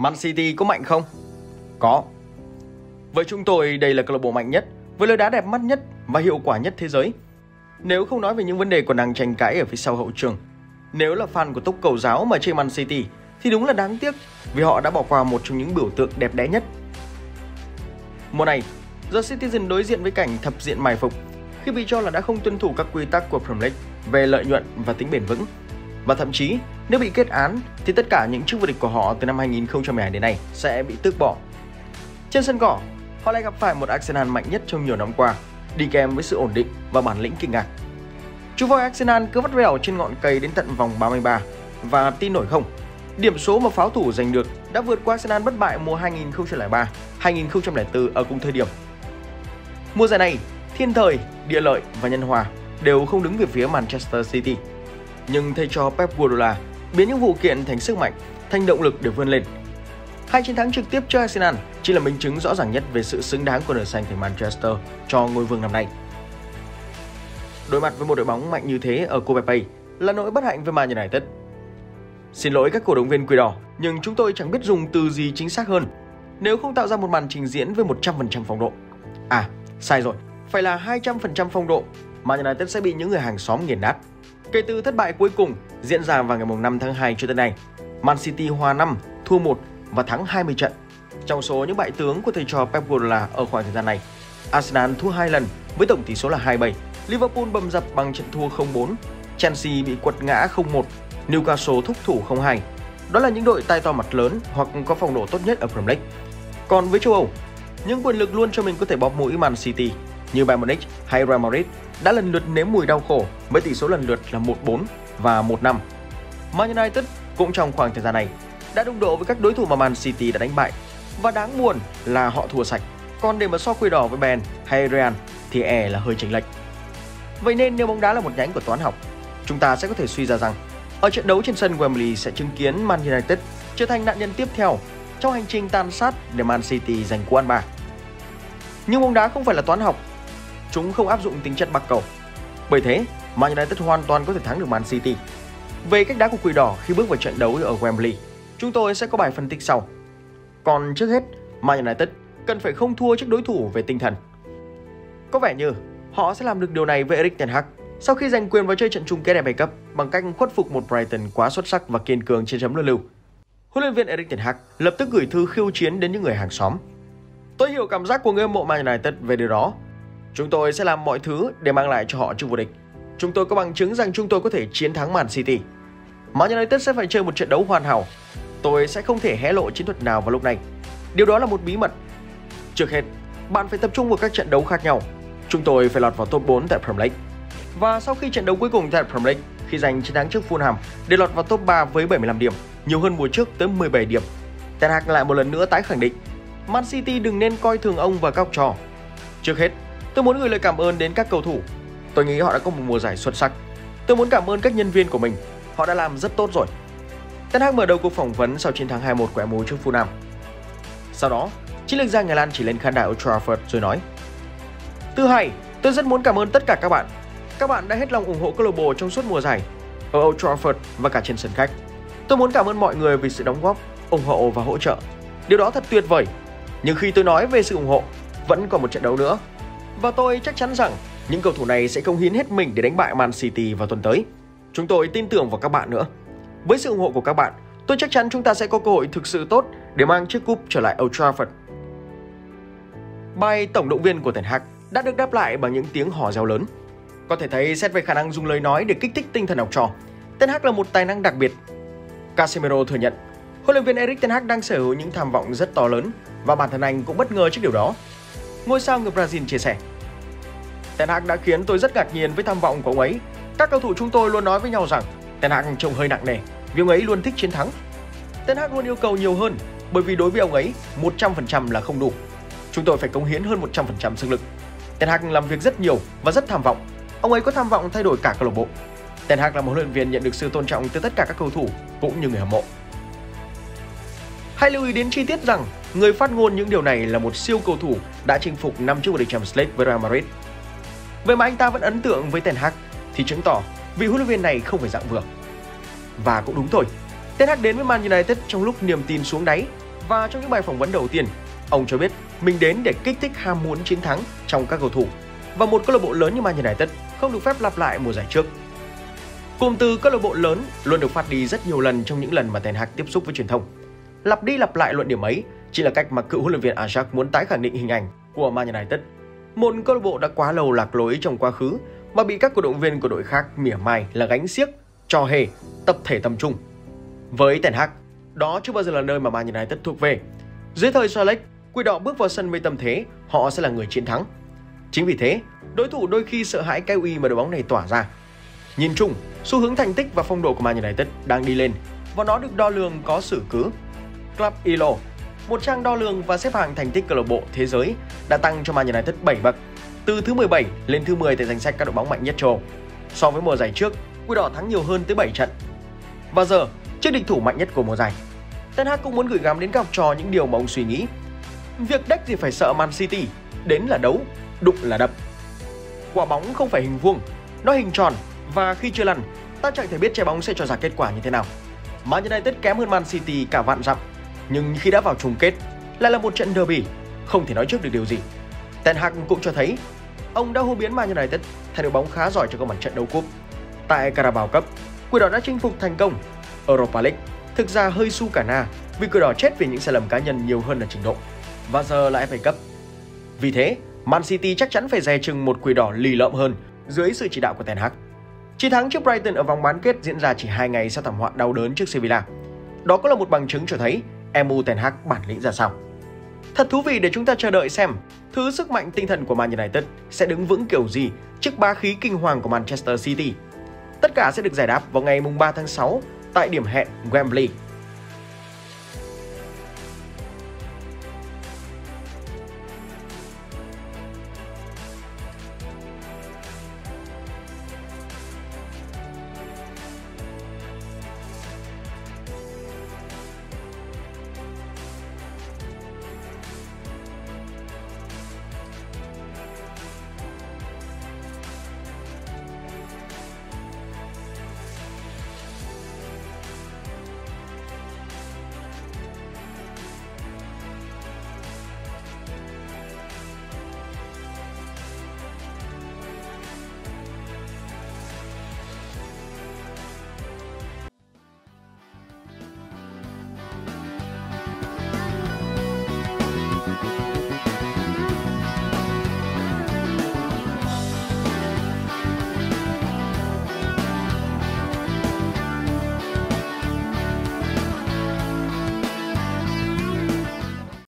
Man City có mạnh không? Có. Với chúng tôi, đây là câu lạc bộ mạnh nhất, với lối đá đẹp mắt nhất và hiệu quả nhất thế giới. Nếu không nói về những vấn đề còn đang tranh cãi ở phía sau hậu trường, nếu là fan của túc cầu giáo mà chơi Man City thì đúng là đáng tiếc vì họ đã bỏ qua một trong những biểu tượng đẹp đẽ nhất. Mùa này, The Citizen đối diện với cảnh thập diện mài phục khi bị cho là đã không tuân thủ các quy tắc của Premier League về lợi nhuận và tính bền vững. Và thậm chí, nếu bị kết án thì tất cả những chức vô địch của họ từ năm 2012 đến nay sẽ bị tước bỏ. Trên sân cỏ, họ lại gặp phải một Arsenal mạnh nhất trong nhiều năm qua, đi kèm với sự ổn định và bản lĩnh kinh ngạc. Chú voi Arsenal cứ vắt vẻo trên ngọn cây đến tận vòng 33 và tin nổi không, điểm số mà pháo thủ giành được đã vượt qua Arsenal bất bại mùa 2003, 2004 ở cùng thời điểm. Mùa giải này, thiên thời, địa lợi và nhân hòa đều không đứng về phía Manchester City. Nhưng thầy trò Pep Guardiola biến những vụ kiện thành sức mạnh, thành động lực để vươn lên. Hai chiến thắng trực tiếp cho Arsenal chỉ là minh chứng rõ ràng nhất về sự xứng đáng của đội xanh thành Manchester cho ngôi vương năm nay. Đối mặt với một đội bóng mạnh như thế ở Copa Pay là nỗi bất hạnh với Man United. Xin lỗi các cổ động viên quỷ đỏ, nhưng chúng tôi chẳng biết dùng từ gì chính xác hơn nếu không tạo ra một màn trình diễn với 100% phong độ. À, sai rồi, phải là 200% phong độ, Man United sẽ bị những người hàng xóm nghiền nát. Kể từ thất bại cuối cùng diễn ra vào ngày 5 tháng 2 cho tới nay, Man City hòa 5, thua 1 và thắng 20 trận. Trong số những bại tướng của thầy trò Pep Guardiola ở khoảng thời gian này, Arsenal thua 2 lần với tổng tỷ số là 2-7, Liverpool bầm dập bằng trận thua 0-4, Chelsea bị quật ngã 0-1, Newcastle thúc thủ 0-2. Đó là những đội tay to mặt lớn hoặc có phong độ tốt nhất ở Premier League. Còn với châu Âu, những quyền lực luôn cho mình có thể bóp mũi Man City như Bayern Munich hay Real Madrid đã lần lượt nếm mùi đau khổ với tỷ số lần lượt là 1-4 và 1-5. Man United cũng trong khoảng thời gian này đã đụng độ với các đối thủ mà Man City đã đánh bại và đáng buồn là họ thua sạch. Còn để mà so quy đỏ với Bayern hay Real thì e là hơi chênh lệch. Vậy nên nếu bóng đá là một nhánh của toán học, chúng ta sẽ có thể suy ra rằng ở trận đấu trên sân Wembley sẽ chứng kiến Man United trở thành nạn nhân tiếp theo trong hành trình tàn sát để Man City giành cú ăn ba. Nhưng bóng đá không phải là toán học, chúng không áp dụng tính chất bắc cầu. Bởi thế, Man United hoàn toàn có thể thắng được Man City. Về cách đá của Quỷ Đỏ khi bước vào trận đấu ở Wembley, chúng tôi sẽ có bài phân tích sau. Còn trước hết, Man United cần phải không thua trước đối thủ về tinh thần. Có vẻ như họ sẽ làm được điều này với Erik ten Hag sau khi giành quyền vào chơi trận chung kết FA Cup bằng cách khuất phục một Brighton quá xuất sắc và kiên cường trên chấm luân lưu. Huấn luyện viên Erik ten Hag lập tức gửi thư khiêu chiến đến những người hàng xóm. Tôi hiểu cảm giác của người hâm mộ Man United về điều đó. Chúng tôi sẽ làm mọi thứ để mang lại cho họ chức vô địch. Chúng tôi có bằng chứng rằng chúng tôi có thể chiến thắng Man City. Man United sẽ phải chơi một trận đấu hoàn hảo. Tôi sẽ không thể hé lộ chiến thuật nào vào lúc này. Điều đó là một bí mật. Trước hết, bạn phải tập trung vào các trận đấu khác nhau. Chúng tôi phải lọt vào top 4 tại Premier League. Và sau khi trận đấu cuối cùng tại Premier League, khi giành chiến thắng trước Fulham để lọt vào top 3 với 75 điểm, nhiều hơn mùa trước tới 17 điểm. Ten Hag lại một lần nữa tái khẳng định, Man City đừng nên coi thường ông và các trò. Trước hết, tôi muốn gửi lời cảm ơn đến các cầu thủ. Tôi nghĩ họ đã có một mùa giải xuất sắc. Tôi muốn cảm ơn các nhân viên của mình, họ đã làm rất tốt rồi. Ten Hag mở đầu cuộc phỏng vấn sau chiến thắng 2-1 của MU trước Fulham. Sau đó, chiến lược gia Người Lan chỉ lên khán đài Old Trafford rồi nói: Thứ hai, tôi rất muốn cảm ơn tất cả các bạn. Các bạn đã hết lòng ủng hộ câu lạc bộ trong suốt mùa giải ở Old Trafford và cả trên sân khách. Tôi muốn cảm ơn mọi người vì sự đóng góp, ủng hộ và hỗ trợ. Điều đó thật tuyệt vời. Nhưng khi tôi nói về sự ủng hộ, vẫn còn một trận đấu nữa. Và tôi chắc chắn rằng những cầu thủ này sẽ công hiến hết mình để đánh bại Man City vào tuần tới. Chúng tôi tin tưởng vào các bạn nữa. Với sự ủng hộ của các bạn, tôi chắc chắn chúng ta sẽ có cơ hội thực sự tốt để mang chiếc cúp trở lại Old Trafford. Bài tổng động viên của Ten Hag đã được đáp lại bằng những tiếng hò reo lớn. Có thể thấy xét về khả năng dùng lời nói để kích thích tinh thần học trò, Ten Hag là một tài năng đặc biệt. Casemiro thừa nhận, huấn luyện viên Erik Ten Hag đang sở hữu những tham vọng rất to lớn và bản thân anh cũng bất ngờ trước điều đó. Ngôi sao người Brazil chia sẻ, Ten Hag đã khiến tôi rất ngạc nhiên với tham vọng của ông ấy. Các cầu thủ chúng tôi luôn nói với nhau rằng, Ten Hag trông hơi nặng nề, vì ông ấy luôn thích chiến thắng. Ten Hag luôn yêu cầu nhiều hơn, bởi vì đối với ông ấy 100% là không đủ. Chúng tôi phải cống hiến hơn 100% sức lực. Ten Hag làm việc rất nhiều và rất tham vọng. Ông ấy có tham vọng thay đổi cả câu lạc bộ. Ten Hag là một huấn luyện viên nhận được sự tôn trọng từ tất cả các cầu thủ, cũng như người hâm mộ. Hãy lưu ý đến chi tiết rằng, người phát ngôn những điều này là một siêu cầu thủ đã chinh phục năm chiếc vô địch Champions League với Real Madrid. Vậy mà anh ta vẫn ấn tượng với Ten Hag thì chứng tỏ vị huấn luyện viên này không phải dạng vừa. Và cũng đúng thôi, Ten Hag đến với Man United trong lúc niềm tin xuống đáy Và trong những bài phỏng vấn đầu tiên, ông cho biết mình đến để kích thích ham muốn chiến thắng trong các cầu thủ và một câu lạc bộ lớn như Man United không được phép lặp lại mùa giải trước. Cụm từ câu lạc bộ lớn luôn được phát đi rất nhiều lần trong những lần mà Ten Hag tiếp xúc với truyền thông. Lặp đi lặp lại luận điểm ấy chỉ là cách mà cựu huấn luyện viên Ajax muốn tái khẳng định hình ảnh của Man United. Một câu lạc bộ đã quá lâu lạc lối trong quá khứ và bị các cổ động viên của đội khác mỉa mai là gánh xiếc, trò hề, tập thể tầm trung. Với Ten Hag, đó chưa bao giờ là nơi mà Man United thuộc về. Dưới thời Solskjaer, Quỷ đỏ bước vào sân với tâm thế họ sẽ là người chiến thắng. Chính vì thế, đối thủ đôi khi sợ hãi cái uy mà đội bóng này tỏa ra. Nhìn chung, xu hướng thành tích và phong độ của Man United đang đi lên và nó được đo lường có sử cứ. Club Ilo một trang đo lường và xếp hạng thành tích câu lạc bộ thế giới đã tăng cho Man United 7 bậc, từ thứ 17 lên thứ 10 tại danh sách các đội bóng mạnh nhất châu Âu. So với mùa giải trước, Quỷ đỏ thắng nhiều hơn tới 7 trận. Và giờ, trước địch thủ mạnh nhất của mùa giải, Ten Hag cũng muốn gửi gắm đến các học trò những điều mà ông suy nghĩ. Việc đách gì phải sợ Man City, đến là đấu, đụng là đập. Quả bóng không phải hình vuông, nó hình tròn và khi chưa lăn, ta chẳng thể biết trái bóng sẽ cho ra kết quả như thế nào. Man United kém hơn Man City cả vạn dặm, nhưng khi đã vào chung kết, lại là một trận derby, không thể nói trước được điều gì. Ten Hag cũng cho thấy ông đã hô biến Man United thành đội bóng khá giỏi trong các mặt trận đấu cúp. Tại Carabao Cup, Quỷ đỏ đã chinh phục thành công Europa League thực ra hơi su cả na vì Quỷ đỏ chết vì những sai lầm cá nhân nhiều hơn là trình độ. Và giờ là FA Cup. Vì thế, Man City chắc chắn phải dè chừng một Quỷ đỏ lì lợm hơn dưới sự chỉ đạo của Ten Hag. Chiến thắng trước Brighton ở vòng bán kết diễn ra chỉ 2 ngày sau thảm họa đau đớn trước Sevilla. Đó cũng là một bằng chứng cho thấy Emu Ten Hag bản lĩnh ra sao. Thật thú vị để chúng ta chờ đợi xem thứ sức mạnh tinh thần của Man United sẽ đứng vững kiểu gì trước bá khí kinh hoàng của Manchester City. Tất cả sẽ được giải đáp vào ngày 3 tháng 6 tại điểm hẹn Wembley